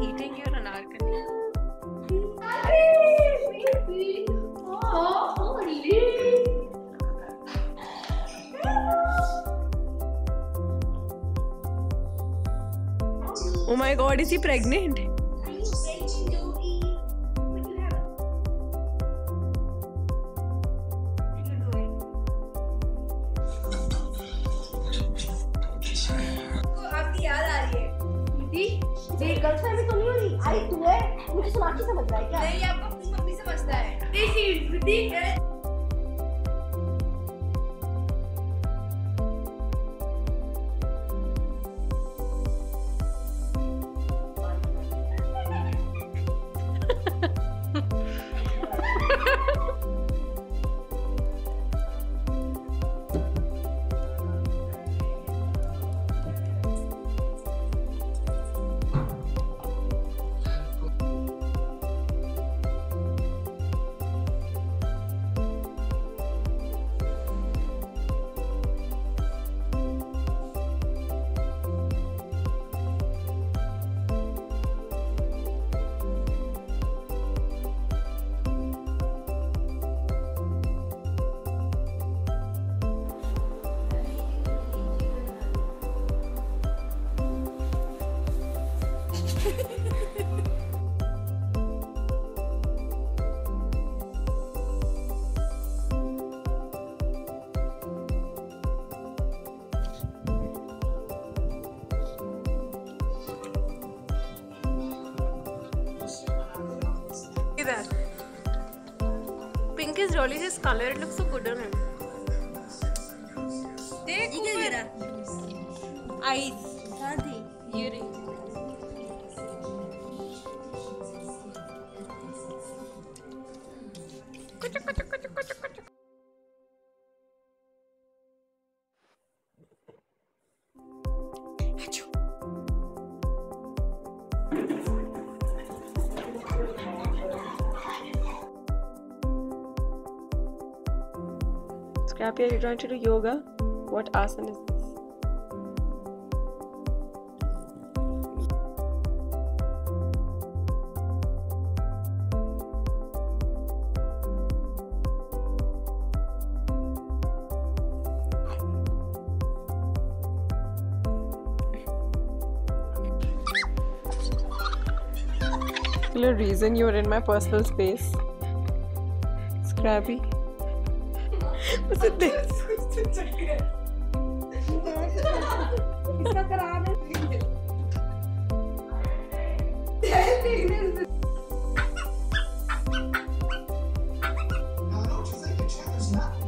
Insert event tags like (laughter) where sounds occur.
eating your anarkali. Oh my god, is he pregnant? तो हो मुझे समझ रहा है क्या? नहीं आपको मम्मी समझता है। That. Pink is really his color. It looks so good on him. देख ऊपर Scrapyard, you're trying to do yoga? What asana is particular reason you're in my personal space. Scrappy. (laughs) What's it this? (laughs) Not